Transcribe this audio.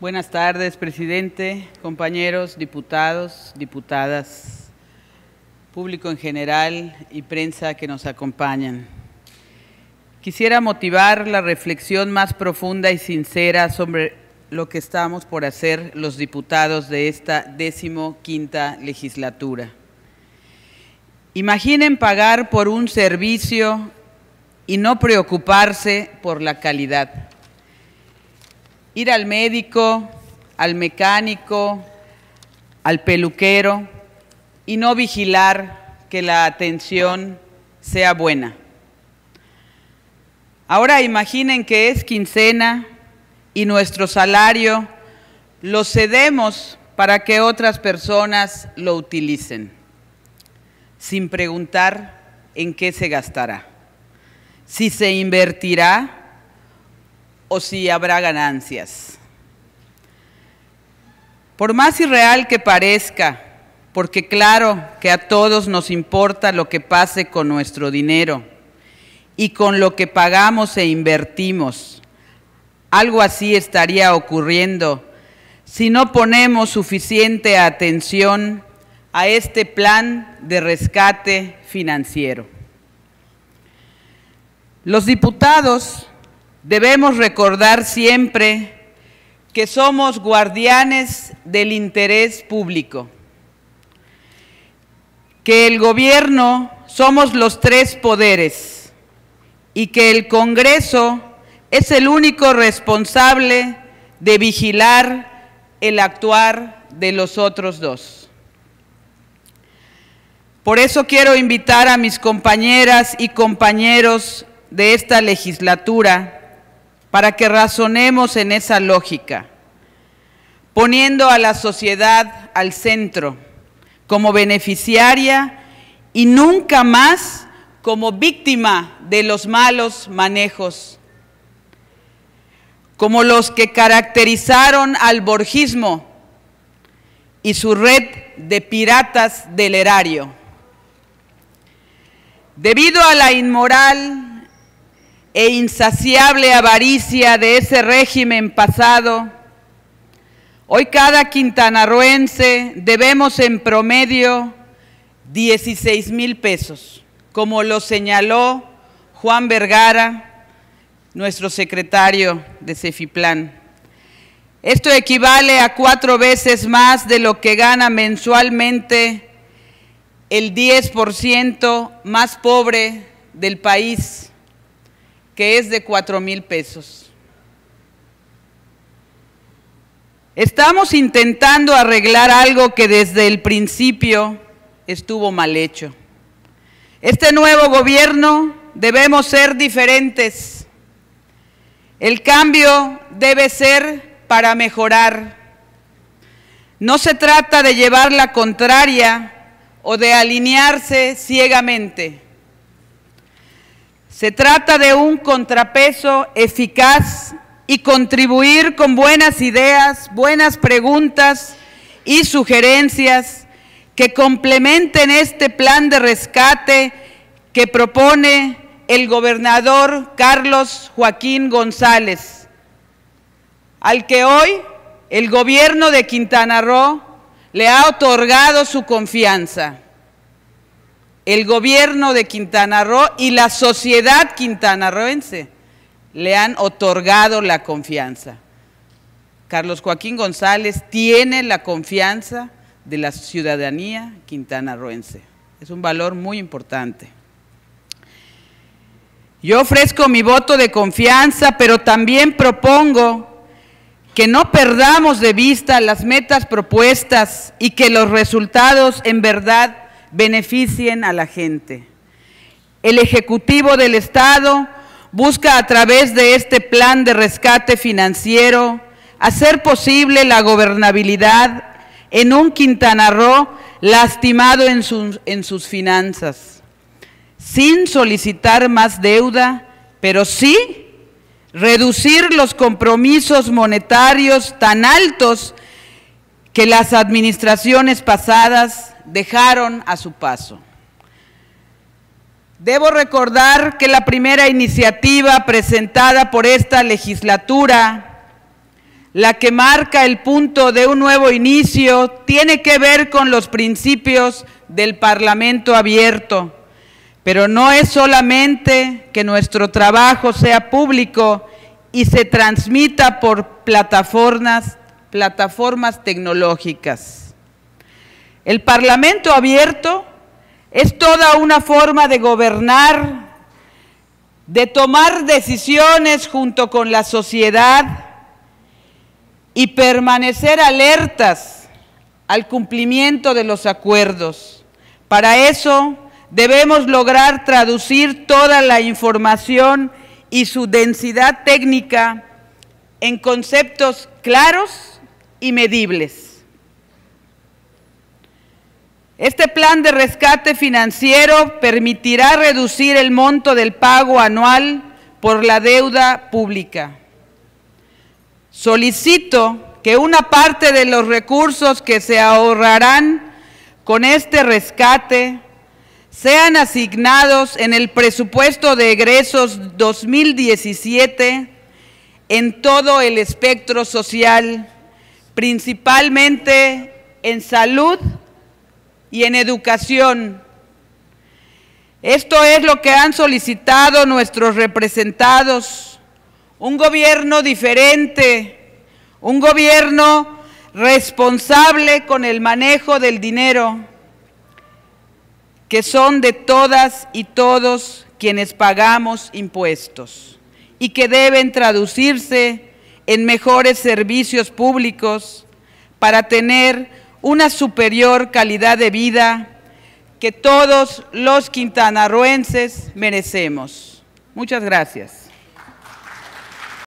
Buenas tardes, presidente, compañeros, diputados, diputadas, público en general y prensa que nos acompañan. Quisiera motivar la reflexión más profunda y sincera sobre lo que estamos por hacer los diputados de esta décimo quinta legislatura. Imaginen pagar por un servicio y no preocuparse por la calidad. Ir al médico, al mecánico, al peluquero y no vigilar que la atención sea buena. Ahora imaginen que es quincena y nuestro salario lo cedemos para que otras personas lo utilicen, sin preguntar en qué se gastará, si se invertirá o si habrá ganancias. Por más irreal que parezca, porque claro que a todos nos importa lo que pase con nuestro dinero y con lo que pagamos e invertimos, algo así estaría ocurriendo si no ponemos suficiente atención a este plan de rescate financiero. Los diputados debemos recordar siempre que somos guardianes del interés público, que el gobierno somos los tres poderes y que el Congreso es el único responsable de vigilar el actuar de los otros dos. Por eso quiero invitar a mis compañeras y compañeros de esta legislatura para que razonemos en esa lógica, poniendo a la sociedad al centro como beneficiaria y nunca más como víctima de los malos manejos, como los que caracterizaron al borgismo y su red de piratas del erario. Debido a la inmoral e insaciable avaricia de ese régimen pasado, hoy cada quintanarroense debemos en promedio 16 mil pesos, como lo señaló Juan Vergara, nuestro secretario de Cefiplan. Esto equivale a cuatro veces más de lo que gana mensualmente el 10% más pobre del país que es de cuatro mil pesos. Estamos intentando arreglar algo que desde el principio estuvo mal hecho. Este nuevo gobierno debemos ser diferentes. El cambio debe ser para mejorar. No se trata de llevar la contraria o de alinearse ciegamente. Se trata de un contrapeso eficaz y contribuir con buenas ideas, buenas preguntas y sugerencias que complementen este plan de rescate que propone el gobernador Carlos Joaquín González, al que hoy el gobierno de Quintana Roo le ha otorgado su confianza el gobierno de Quintana Roo y la sociedad quintanarroense le han otorgado la confianza. Carlos Joaquín González tiene la confianza de la ciudadanía quintanarroense. Es un valor muy importante. Yo ofrezco mi voto de confianza, pero también propongo que no perdamos de vista las metas propuestas y que los resultados en verdad beneficien a la gente. El Ejecutivo del Estado busca a través de este plan de rescate financiero hacer posible la gobernabilidad en un Quintana Roo lastimado en, en sus finanzas, sin solicitar más deuda, pero sí reducir los compromisos monetarios tan altos que las administraciones pasadas dejaron a su paso. Debo recordar que la primera iniciativa presentada por esta legislatura la que marca el punto de un nuevo inicio, tiene que ver con los principios del Parlamento abierto. Pero no es solamente que nuestro trabajo sea público y se transmita por plataformas, plataformas tecnológicas. El Parlamento abierto es toda una forma de gobernar, de tomar decisiones junto con la sociedad y permanecer alertas al cumplimiento de los acuerdos. Para eso debemos lograr traducir toda la información y su densidad técnica en conceptos claros y medibles. Este plan de rescate financiero permitirá reducir el monto del pago anual por la deuda pública. Solicito que una parte de los recursos que se ahorrarán con este rescate sean asignados en el presupuesto de egresos 2017 en todo el espectro social, principalmente en salud y en educación. Esto es lo que han solicitado nuestros representados, un gobierno diferente, un gobierno responsable con el manejo del dinero, que son de todas y todos quienes pagamos impuestos y que deben traducirse en mejores servicios públicos para tener una superior calidad de vida que todos los quintanarroenses merecemos. Muchas gracias.